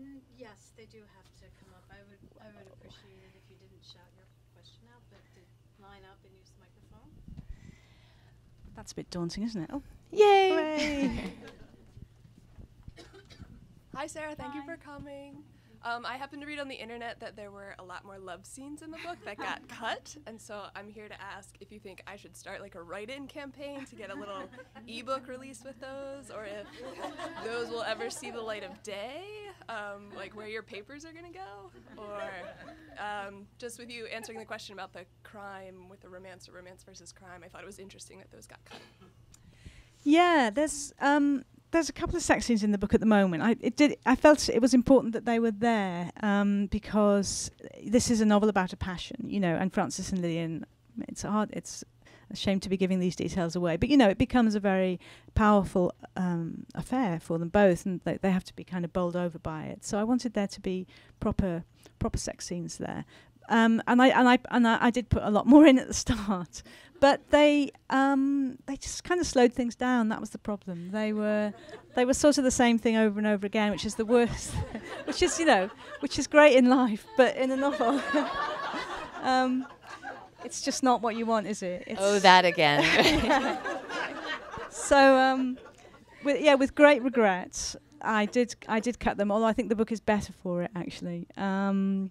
Mm, yes, they do have to come up. I would, I would appreciate it if you didn't shout your question out, but did line up and use the microphone. That's a bit daunting, isn't it? Oh, Yay! Hi, Sarah. Thank you for coming. Um, I happened to read on the internet that there were a lot more love scenes in the book that got cut, and so I'm here to ask if you think I should start like a write-in campaign to get a little ebook release with those, or if those will ever see the light of day, um, like where your papers are gonna go, or um, just with you answering the question about the crime with the romance or romance versus crime. I thought it was interesting that those got cut. Yeah, there's um, there's a couple of sex scenes in the book at the moment. I it did I felt it was important that they were there um, because this is a novel about a passion, you know, and Frances and Lillian. It's hard. It's a shame to be giving these details away, but you know, it becomes a very powerful um, affair for them both, and they, they have to be kind of bowled over by it. So I wanted there to be proper proper sex scenes there. Um, and I and I and I, I did put a lot more in at the start, but they um, they just kind of slowed things down. That was the problem. They were they were sort of the same thing over and over again, which is the worst. which is you know which is great in life, but in a novel, um, it's just not what you want, is it? It's oh, that again. so um, with, yeah, with great regrets, I did I did cut them. Although I think the book is better for it actually. Um,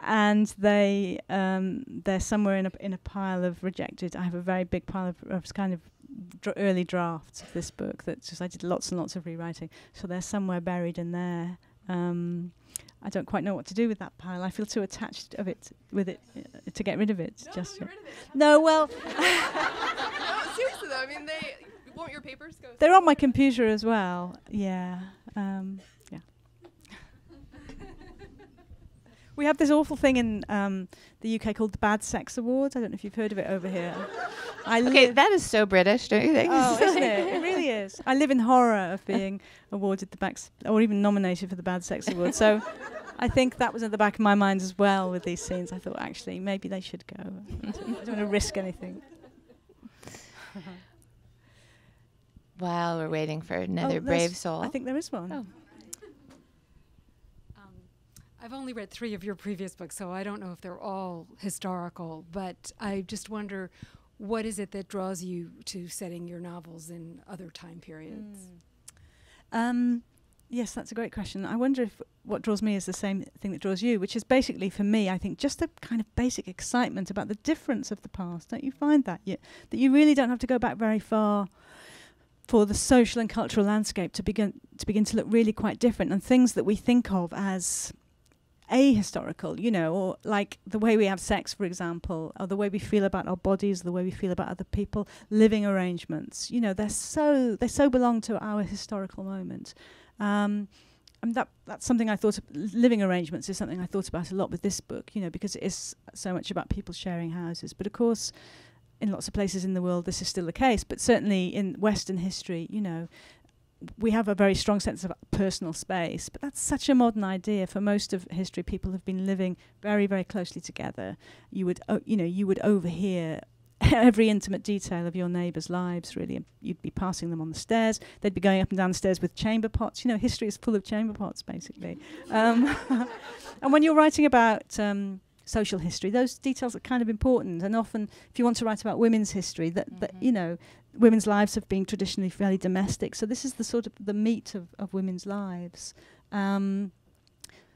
and they um, they're somewhere in a in a pile of rejected. I have a very big pile of, of kind of dr- early drafts of this book that just I did lots and lots of rewriting. So they're somewhere buried in there. Um, I don't quite know what to do with that pile. I feel too attached of it with it uh, to get rid of it. No, just don't get rid of it. no, well, no, seriously though, I mean, they won't your papers go? they're on my computer as well. Yeah, um, yeah. We have this awful thing in um, the UK called the Bad Sex Awards. I don't know if you've heard of it over here. I Okay, that is so British, don't you think? Oh, isn't it? It really is. I live in horror of being awarded the back, or even nominated for the Bad Sex Award. So, I think that was at the back of my mind as well with these scenes. I thought actually maybe they should go. I don't want to risk anything. While we're waiting for another Oh, brave soul. I think there is one. Oh. I've only read three of your previous books, so I don't know if they're all historical, but I just wonder what is it that draws you to setting your novels in other time periods? Um, yes, that's a great question. I wonder if what draws me is the same thing that draws you, which is basically for me, I think, just the kind of basic excitement about the difference of the past. Don't you find that? You, that you really don't have to go back very far for the social and cultural landscape to begin to begin to look really quite different, and things that we think of as ahistorical, you know, or like the way we have sex, for example, or the way we feel about our bodies, the way we feel about other people, living arrangements. You know, they're so they so belong to our historical moment. Um, and that that's something I thought. Living arrangements is something I thought about a lot with this book. You know, because it is so much about people sharing houses. But of course, in lots of places in the world, this is still the case. But certainly in Western history, you know, we have a very strong sense of personal space, but that's such a modern idea. For most of history, people have been living very, very closely together. You would, o- you know, you would overhear every intimate detail of your neighbours' lives. Really, you'd be passing them on the stairs. They'd be going up and down the stairs with chamber pots. You know, history is full of chamber pots, basically. Um, and when you're writing about um, social history, those details are kind of important. And often, if you want to write about women's history, that, that Mhm. you know, women's lives have been traditionally fairly domestic. So this is the sort of the meat of, of women's lives. Um,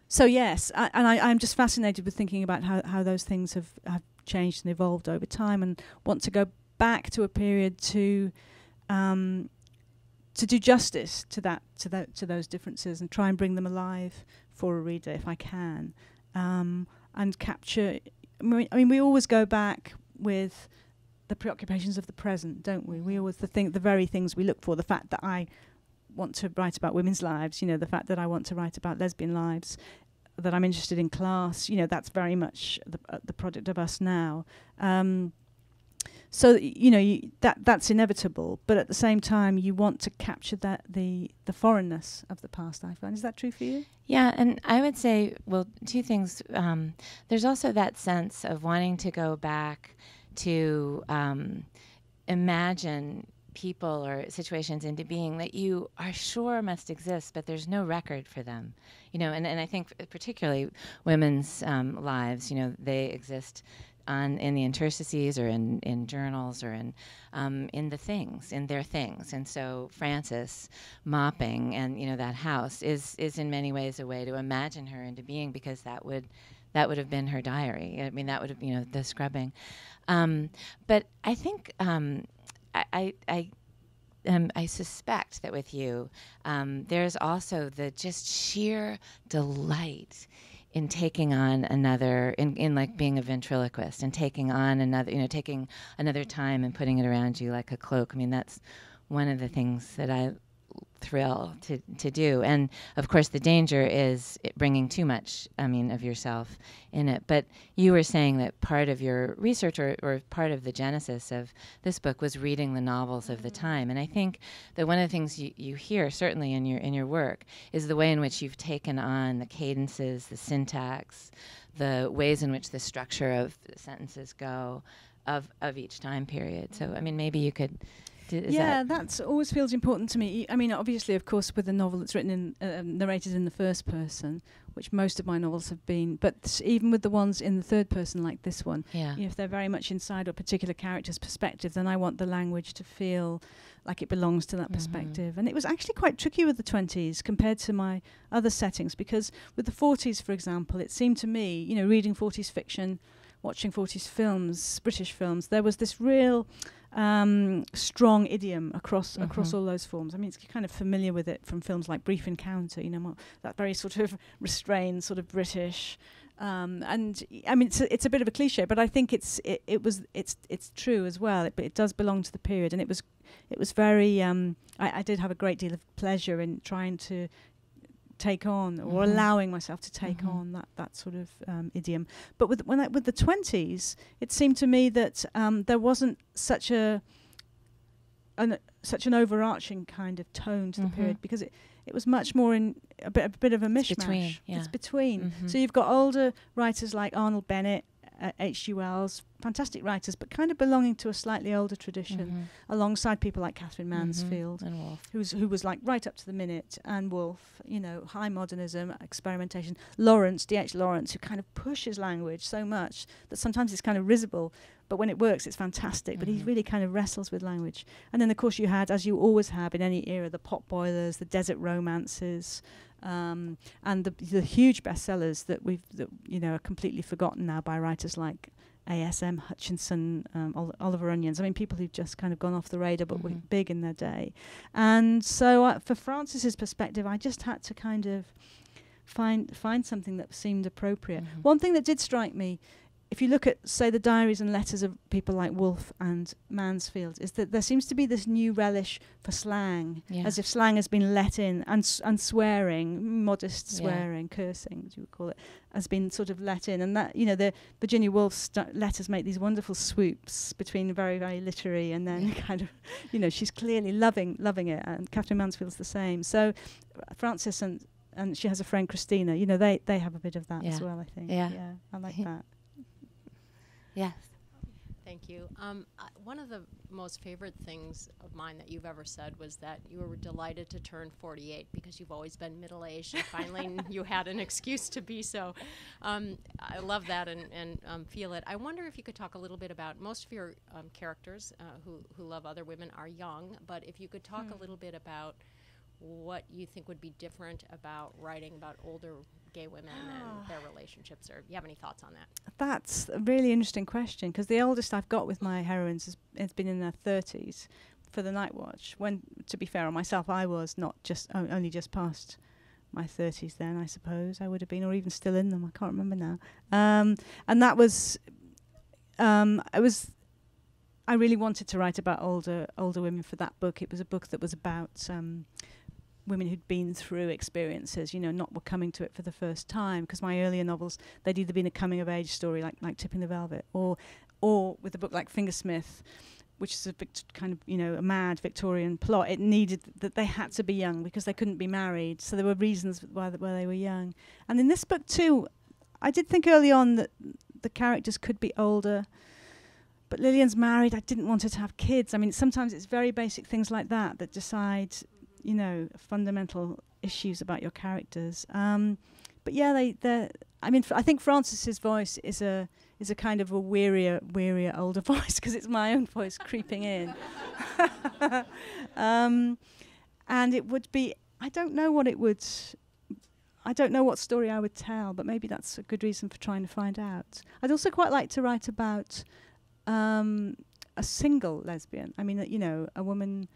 so yes, I, and I, I'm just fascinated with thinking about how, how those things have, have changed and evolved over time, and want to go back to a period to um, to do justice to that to that to those differences and try and bring them alive for a reader if I can, um, and capture. I mean, we always go back with the preoccupations of the present, don't we? We always the thing, the very things we look for. The fact that I want to write about women's lives, you know, the fact that I want to write about lesbian lives, that I'm interested in class, you know, that's very much the uh, the product of us now. Um, so you know you, that that's inevitable, but at the same time, you want to capture that the the foreignness of the past. I find is that true for you? Yeah, and I would say, well, two things. Um, there's also that sense of wanting to go back to um, imagine people or situations into being that you are sure must exist, but there's no record for them. You know, and, and I think particularly women's um, lives, you know, they exist on in the interstices or in, in journals or in um, in the things in their things. And so Frances mopping and you know that house is is in many ways a way to imagine her into being because that would that would have been her diary. I mean that would have you know the scrubbing um, but I think um, I, I, I um, I suspect that with you, um, there's also the just sheer delight in taking on another, in, in like being a ventriloquist and taking on another, you know, taking another time and putting it around you like a cloak. I mean, that's one of the things that I thrill to, to do. And of course, the danger is bringing too much, I mean, of yourself in it. But you were saying that part of your research or, or part of the genesis of this book was reading the novels of the time. And I think that one of the things you, you hear, certainly in your, in your work, is the way in which you've taken on the cadences, the syntax, the ways in which the structure of the sentences go of, of each time period. So, I mean, maybe you could is yeah, that- that's always feels important to me. I mean, obviously, of course, with a novel that's written in uh, narrated in the first person, which most of my novels have been, but even with the ones in the third person, like this one, yeah. you know, if they're very much inside a particular character's perspective, then I want the language to feel like it belongs to that Mhm. perspective. And it was actually quite tricky with the 20s compared to my other settings because with the 40s, for example, it seemed to me, you know, reading 40s fiction, watching 40s films, British films, there was this real um, strong idiom across across Mhm. all those forms. I mean, it's kind of familiar with it from films like Brief Encounter, you know, that very sort of restrained, sort of British. Um, and I mean, it's a, it's a bit of a cliche, but I think it's it, it was it's it's true as well. It, but it does belong to the period, and it was it was very. Um, I, I did have a great deal of pleasure in trying to take on or Mhm. allowing myself to take Mhm. on that that sort of um, idiom. But with when I, with the twenties, it seemed to me that um, there wasn't such a an, such an overarching kind of tone to the Mhm. period because it, it was much more in a bit, a bit of a mishmash. between, yeah. It's between. So you've got older writers like Arnold Bennett, uh, H.G. Wells, fantastic writers, but kind of belonging to a slightly older tradition, Mhm. alongside people like Katherine Mhm. Mansfield, and Woolf. who's who was like right up to the minute, and Woolf, you know, high modernism, experimentation. Lawrence, D.H. Lawrence, who kind of pushes language so much that sometimes it's kind of risible, but when it works, it's fantastic. But he Mhm. really kind of wrestles with language. And then, of course, you had, as you always have in any era, the pot boilers, the desert romances. Um, and the the huge bestsellers that we've that you know are completely forgotten now by writers like A.S.M. Hutchinson, um, Ol- Oliver Onions. I mean, people who've just kind of gone off the radar but were Mhm. big in their day. And so, uh, for Frances's perspective, I just had to kind of find find something that seemed appropriate. Mhm. One thing that did strike me, if you look at, say, the diaries and letters of people like Woolf and Mansfield, is that there seems to be this new relish for slang, Yeah. as if slang has been let in, and s- and swearing, modest Yeah. swearing, cursing, as you would call it, has been sort of let in, and that you know the Virginia Woolf st- letters make these wonderful swoops between very very literary and then Yeah. kind of, you know, she's clearly loving loving it, and Katherine Mansfield's the same. So, uh, Frances and and she has a friend Christina. You know, they they have a bit of that as well. I think. Yeah. yeah, I like that. Yes. Thank you. Um, uh, one of the most favorite things of mine that you've ever said was that you were delighted to turn 48 because you've always been middle aged and finally you had an excuse to be so. Um, I love that and, and um, feel it. I wonder if you could talk a little bit about most of your um, characters uh, who, who love other women are young, but if you could talk a little bit about what you think would be different about writing about older gay women and their relationships, or you have any thoughts on that? That's a really interesting question because the oldest I've got with my heroines has, has been in their thirties for the Night Watch. When, to be fair on myself, I was not just o- only just past my thirties then. I suppose I would have been, or even still in them. I can't remember now. Um, and that was, um, I was. I really wanted to write about older older women for that book. It was a book that was about um, women who'd been through experiences, you know, not were coming to it for the first time. Because my earlier novels, they'd either been a coming of age story, like like Tipping the Velvet, or or with a book like Fingersmith, which is a kind of you know a mad Victorian plot. It needed that they had to be young because they couldn't be married, so there were reasons why th- why they were young. And in this book too, I did think early on that the characters could be older. But Lillian's married. I didn't want her to have kids. I mean, sometimes it's very basic things like that that decide, you know, fundamental issues about your characters. Um, but yeah, they they. I mean, I think Frances's voice is a is a kind of a wearier, wearier older voice because it's my own voice creeping in. um, and it would be. I don't know what it would. I don't know what story I would tell, but maybe that's a good reason for trying to find out. I'd also quite like to write about um, a single lesbian. I mean, uh, you know, a woman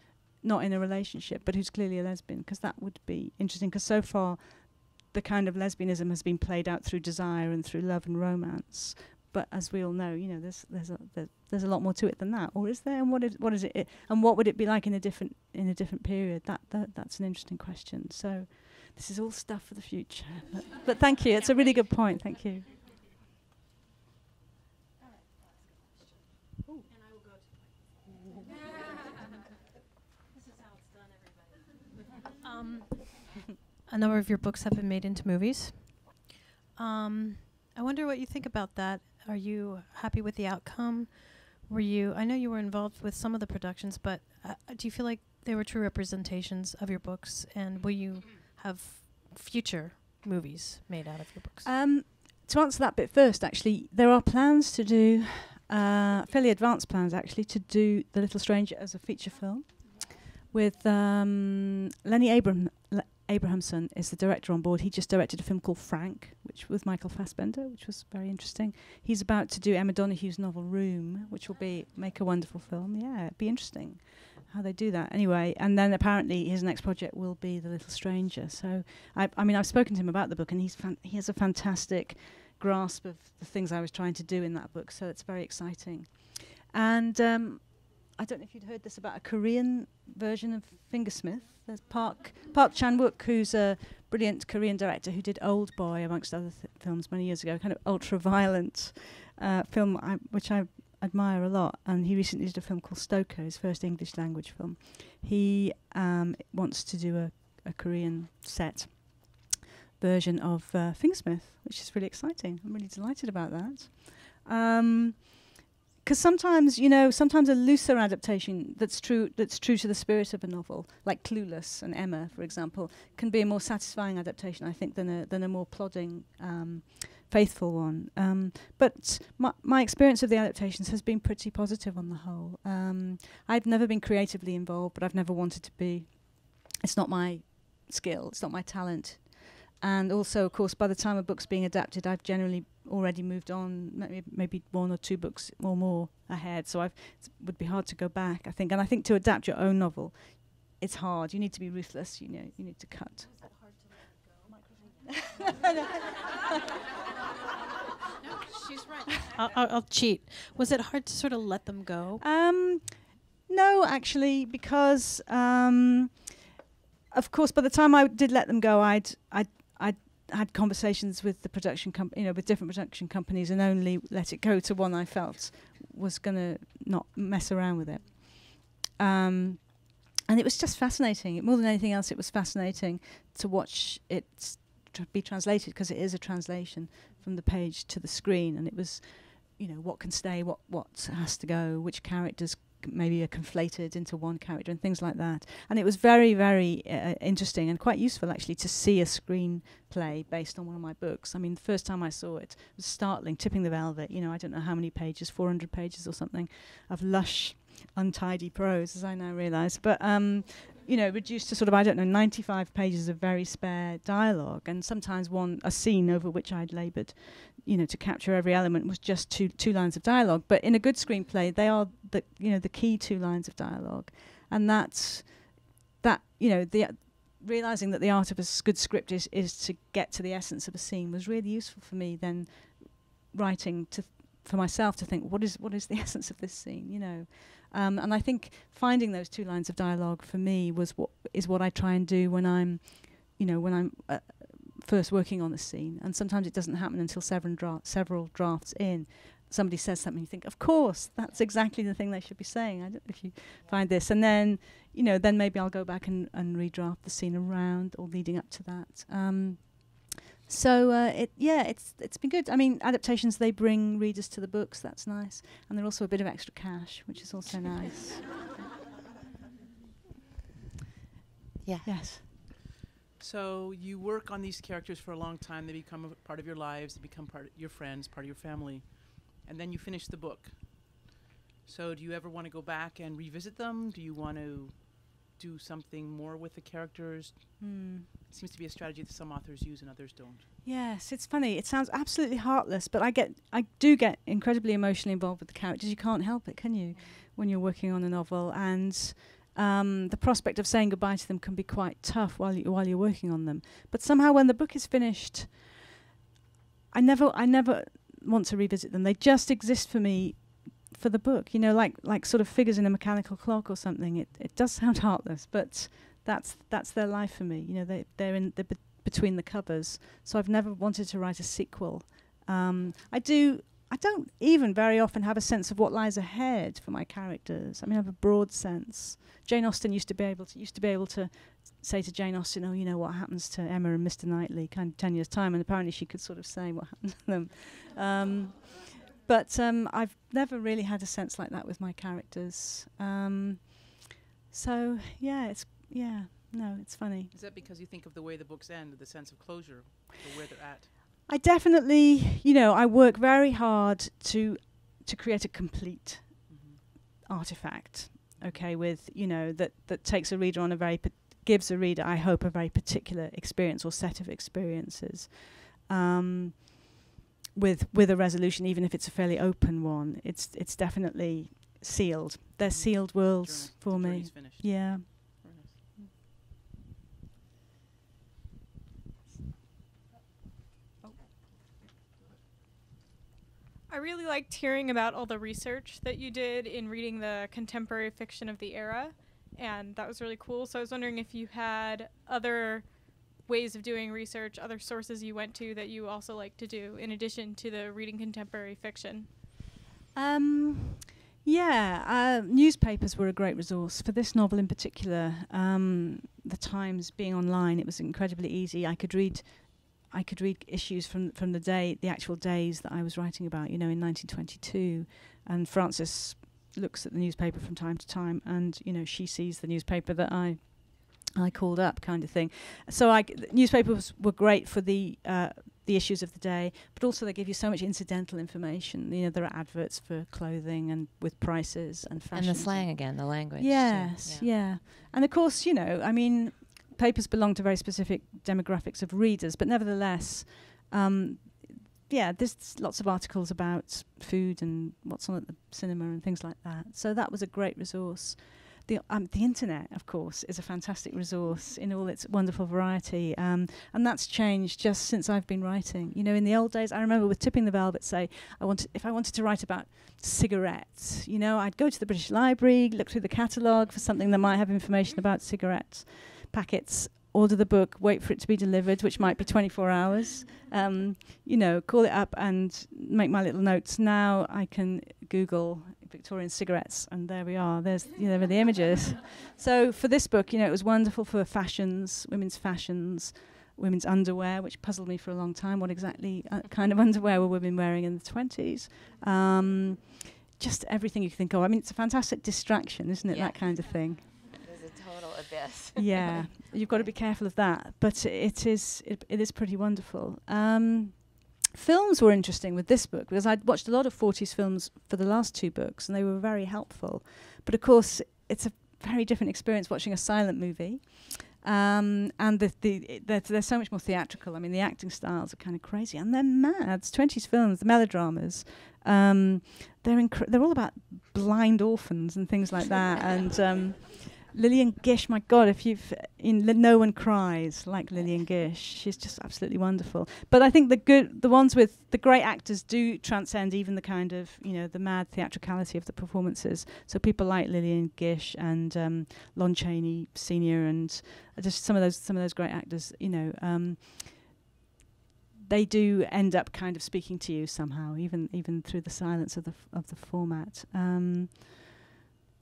not in a relationship, but who's clearly a lesbian, because that would be interesting. Because so far, the kind of lesbianism has been played out through desire and through love and romance. But as we all know, you know, there's there's a there, there's a lot more to it than that, or is there? And what is what is it? and what would it be like in a different in a different period? That that that's an interesting question. So, this is all stuff for the future. but, but thank you. It's a really good point. Thank you. A number of your books have been made into movies. Um, I wonder what you think about that. Are you happy with the outcome? were you? I know you were involved with some of the productions, but uh, do you feel like they were true representations of your books? And will you have future movies made out of your books? Um, to answer that bit first, actually, there are plans to do, uh, fairly advanced plans actually, to do The Little Stranger as a feature film with um, Lenny Abram- Abrahamson is the director on board. He just directed a film called Frank, which with Michael Fassbender, which was very interesting. He's about to do Emma Donoghue's novel Room, which will be make a wonderful film. Yeah, it'd be interesting how they do that. Anyway, and then apparently his next project will be The Little Stranger. So I, I mean, I've spoken to him about the book, and he's he has a fantastic grasp of the things I was trying to do in that book. So it's very exciting. And um, I don't know if you'd heard this about a Korean version of Fingersmith. There's Park Park Chan Wook, who's a brilliant Korean director who did Old Boy amongst other th- films many years ago, kind of ultra violent uh, film, I, which I admire a lot. And he recently did a film called Stoker, his first English language film. He um, wants to do a, a Korean set version of uh, Fingersmith, which is really exciting. I'm really delighted about that. Um, because sometimes you know sometimes a looser adaptation that's true that's true to the spirit of a novel like clueless and emma for example can be a more satisfying adaptation i think than a than a more plodding um, faithful one. Um, but my, my experience of the adaptations has been pretty positive on the whole. Um, i've never been creatively involved but i've never wanted to be. It's not my skill it's not my talent and also of course by the time a book's being adapted i've generally already moved on, maybe, maybe one or two books or more ahead. So it would be hard to go back, I think. And I think to adapt your own novel, it's hard. You need to be ruthless. You know, you need to cut. she's right. I'll, I'll, I'll, cheat. Was it hard to sort of let them go? Um, no, actually, because um, of course, by the time I did let them go, I'd I'd I'd had conversations with the production company, you know, with different production companies, and only let it go to one I felt was going to not mess around with it. Um, and it was just fascinating. More than anything else, it was fascinating to watch it tr- be translated because it is a translation from the page to the screen, and it was, you know, what can stay, what what has to go, which characters maybe are conflated into one character and things like that. And it was very, very uh, interesting and quite useful actually to see a screenplay based on one of my books. I mean, the first time I saw it, it was startling, tipping the velvet. You know, I don't know how many pages, 400 pages or something, of lush, untidy prose, as I now realise. But um, you know, reduced to sort of, I don't know, 95 pages of very spare dialogue, and sometimes one, a scene over which I'd laboured, you know, to capture every element was just two, two lines of dialogue. But in a good screenplay, they are the, you know, the key two lines of dialogue. And that's, that, you know, the, realizing that the art of a good script is, is to get to the essence of a scene was really useful for me then writing to, for myself to think, what is, what is the essence of this scene, you know? Um, and I think finding those two lines of dialogue for me was what is what I try and do when I'm, you know, when I'm uh, first working on a scene. And sometimes it doesn't happen until several dra- several drafts in. Somebody says something, you think, of course, that's exactly the thing they should be saying. I don't know if you find this, and then, you know, then maybe I'll go back and, and redraft the scene around or leading up to that. Um, so uh, it yeah it's it's been good. I mean adaptations they bring readers to the books that's nice and they're also a bit of extra cash which is also nice. Yeah. Yes. So you work on these characters for a long time. They become a part of your lives. They become part of your friends, part of your family, and then you finish the book. So do you ever want to go back and revisit them? Do you want to do something more with the characters? Mm. Seems to be a strategy that some authors use and others don't. Yes, it's funny. It sounds absolutely heartless, but I get, I do get incredibly emotionally involved with the characters. You can't help it, can you, when you're working on a novel? And um, the prospect of saying goodbye to them can be quite tough while you while you're working on them. But somehow, when the book is finished, I never, I never want to revisit them. They just exist for me for the book. You know, like like sort of figures in a mechanical clock or something. It it does sound heartless, but that's that's their life for me. You know, they they're in the be- between the covers. So I've never wanted to write a sequel. Um, I do. I don't even very often have a sense of what lies ahead for my characters. I mean, I have a broad sense. Jane Austen used to be able to used to be able to say to Jane Austen, "Oh, you know what happens to Emma and Mr. Knightley?" Kind of ten years time, and apparently she could sort of say what happened to them. Um, but um, I've never really had a sense like that with my characters. Um, so yeah, it's yeah, no, it's funny. Is that because you think of the way the books end, the sense of closure, or where they're at? I definitely, you know, I work very hard to to create a complete Mm-hmm. artifact. Okay, with you know that that takes a reader on a very pa- gives a reader, I hope, a very particular experience or set of experiences. Um, with with a resolution, even if it's a fairly open one, it's it's definitely sealed. They're Mhm. sealed worlds Journey- for me. Yeah. Very nice. I really liked hearing about all the research that you did in reading the contemporary fiction of the era, and that was really cool. So I was wondering if you had other ways of doing research, other sources you went to that you also like to do in addition to the reading contemporary fiction. Um, yeah, uh, newspapers were a great resource for this novel in particular. Um, the Times being online, it was incredibly easy. I could read, I could read issues from from the day, the actual days that I was writing about. You know, in 1922, and Frances looks at the newspaper from time to time, and you know, she sees the newspaper that I. I called up, kind of thing. So, I newspapers were great for the uh, the issues of the day, but also they give you so much incidental information. You know, there are adverts for clothing and with prices and fashion. And the slang again, the language. Yes, Yeah. yeah. And of course, you know, I mean, papers belong to very specific demographics of readers, but nevertheless, um, yeah, there's lots of articles about food and what's on at the cinema and things like that. So that was a great resource. The, um, the internet, of course, is a fantastic resource in all its wonderful variety, um, and that's changed just since I've been writing. You know, in the old days, I remember with Tipping the Velvet, say, I wanted if I wanted to write about cigarettes, you know, I'd go to the British Library, look through the catalogue for something that might have information about cigarettes packets, order the book, wait for it to be delivered, which might be 24 hours. Um, you know, call it up and make my little notes. Now I can Google Victorian cigarettes, and there we are. There's you know, there are the images. so for this book, you know, it was wonderful for fashions, women's fashions, women's underwear, which puzzled me for a long time. What exactly uh, kind of underwear were women wearing in the 20s? Um, just everything you can think of. I mean, it's a fantastic distraction, isn't it? Yeah. That kind of thing. Total abyss. yeah, you've got to be careful of that. But it is it, it is pretty wonderful. Um, films were interesting with this book because I'd watched a lot of 40s films for the last two books, and they were very helpful. But of course, it's a very different experience watching a silent movie. Um, and the, the, they're, they're so much more theatrical. I mean, the acting styles are kind of crazy, and they're mad. It's 20s films, the melodramas. Um, they're incre- they're all about blind orphans and things like that. and um, Lillian Gish, my God, if you've in No One Cries like Lillian Gish, she's just absolutely wonderful. But I think the good, the ones with the great actors do transcend even the kind of you know the mad theatricality of the performances. So people like Lillian Gish and um, Lon Chaney Senior and just some of those some of those great actors, you know. Um, they do end up kind of speaking to you somehow, even even through the silence of the f- of the format. Um,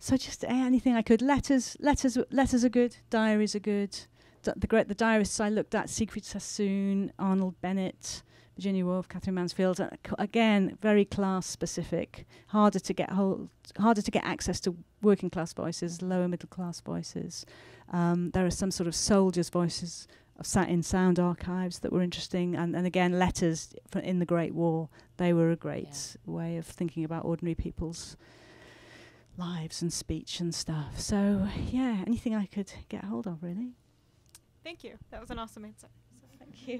so just anything I could. Letters, letters, letters are good. Diaries are good. D- the great, the diarists I looked at: Siegfried Sassoon, Arnold Bennett, Virginia Woolf, Katherine Mansfield. Uh, again, very class specific. Harder to get hold, harder to get access to working class voices, lower middle class voices. Um, there are some sort of soldiers' voices of sat in sound archives that were interesting, and, and again, letters in the Great War. They were a great way of thinking about ordinary people's lives and speech and stuff. So yeah, anything I could get hold of, really. Thank you. That was an awesome answer. So Thank you.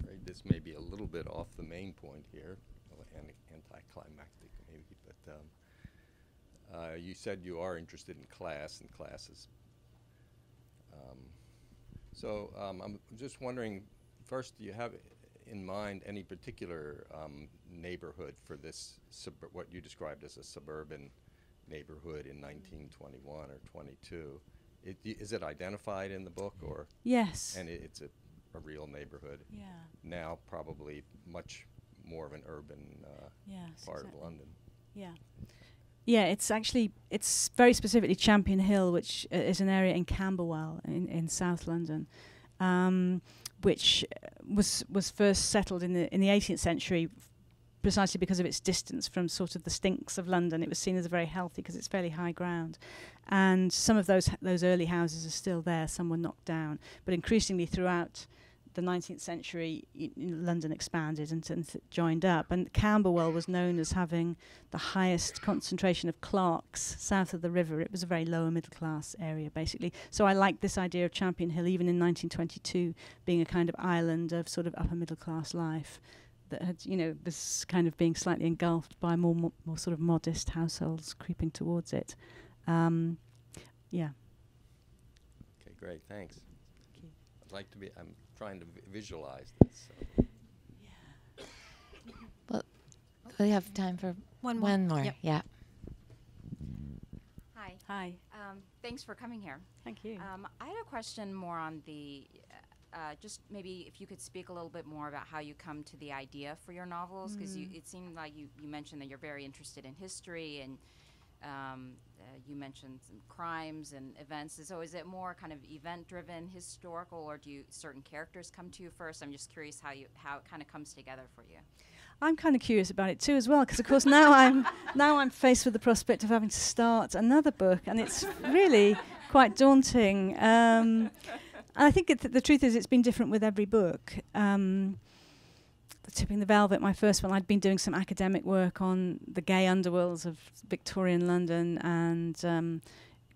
Afraid this may be a little bit off the main point here, well, and anticlimactic maybe, but um, uh, you said you are interested in class and classes. Um, so um, I'm just wondering, first, do you have in mind any particular um, neighborhood for this, sub- what you described as a suburban neighborhood in 1921 or 22? It, is it identified in the book, or Yes. and it, it's a, a real neighborhood? yeah. now probably much more of an urban uh, Yes. part exactly. of London. Yeah. Yeah, it's actually it's very specifically Champion Hill, which uh, is an area in Camberwell in, in South London, um, which was was first settled in the in the 18th century precisely because of its distance from sort of the stinks of London. It was seen as a very healthy because it's fairly high ground, and some of those those early houses are still there. Some were knocked down, but increasingly throughout the 19th century, London expanded and, and joined up. And Camberwell was known as having the highest concentration of clerks south of the river. It was a very lower middle class area, basically. So I like this idea of Champion Hill, even in 1922, being a kind of island of sort of upper middle class life that had, you know, was kind of being slightly engulfed by more mo- more sort of modest households creeping towards it. Um, yeah. Okay, great, thanks. Thank. I'd like to be, I'm trying to vi- visualize this. So. Yeah. Well, we have time for One more. one more. Yep. Yeah. Hi. Hi. Um, thanks for coming here. Thank you. Um, I had a question more on the, uh, just maybe if you could speak a little bit more about how you come to the idea for your novels, because Mm. it seemed like you, you mentioned that you're very interested in history and um, uh, you mentioned some crimes and events. So is it more kind of event-driven, historical, or do you certain characters come to you first? I'm just curious how you how it kind of comes together for you. I'm kind of curious about it too, as well, because of course now I'm now I'm faced with the prospect of having to start another book, and it's really quite daunting. Um, and I think th- the truth is, it's been different with every book. Um, Tipping the Velvet, my first one, I'd been doing some academic work on the gay underworlds of Victorian London, and um,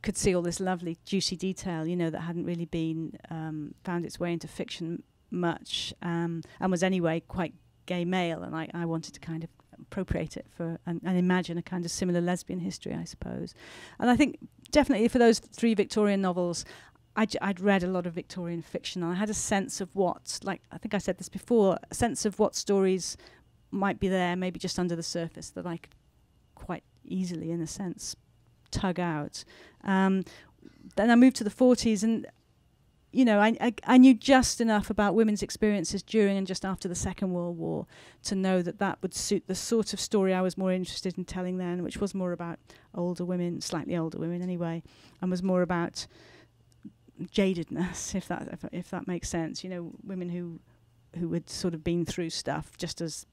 could see all this lovely, juicy detail, you know, that hadn't really been um, found its way into fiction much, um, and was anyway quite gay male, and I, I wanted to kind of appropriate it for and, and imagine a kind of similar lesbian history, I suppose. And I think definitely for those three Victorian novels, I j- I'd read a lot of Victorian fiction, and I had a sense of what, like I think I said this before, a sense of what stories might be there, maybe just under the surface that I could quite easily, in a sense, tug out. Um, then I moved to the 40s, and you know, I, I I knew just enough about women's experiences during and just after the Second World War to know that that would suit the sort of story I was more interested in telling then, which was more about older women, slightly older women anyway, and was more about jadedness, if that if, if that makes sense. You know, women who who had sort of been through stuff, just as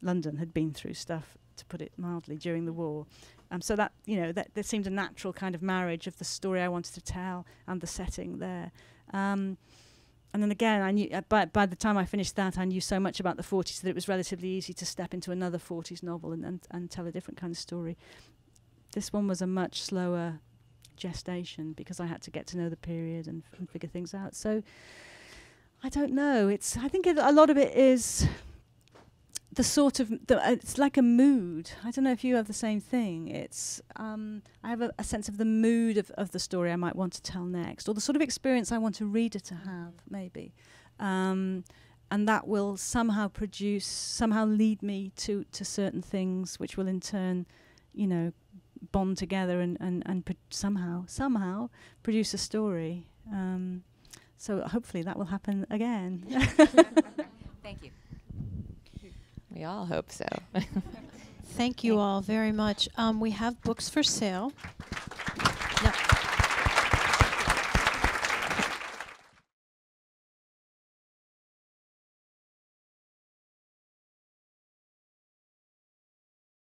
London had been through stuff, to put it mildly, during the war. Um, so that you know that there seemed a natural kind of marriage of the story I wanted to tell and the setting there. Um, and then again, I knew uh, by by the time I finished that, I knew so much about the 40s that it was relatively easy to step into another 40s novel and, and and tell a different kind of story. This one was a much slower gestation because I had to get to know the period and, and figure things out. So I don't know. It's I think it, a lot of it is the sort of the, uh, it's like a mood. I don't know if you have the same thing. It's um, I have a, a sense of the mood of, of the story I might want to tell next, or the sort of experience I want a reader to have, maybe, um, and that will somehow produce, somehow lead me to to certain things, which will in turn, you know, bond together and and and pro- somehow somehow produce a story. Um, so hopefully that will happen again. Thank you. We all hope so. Thank you all very much. Um, we have books for sale.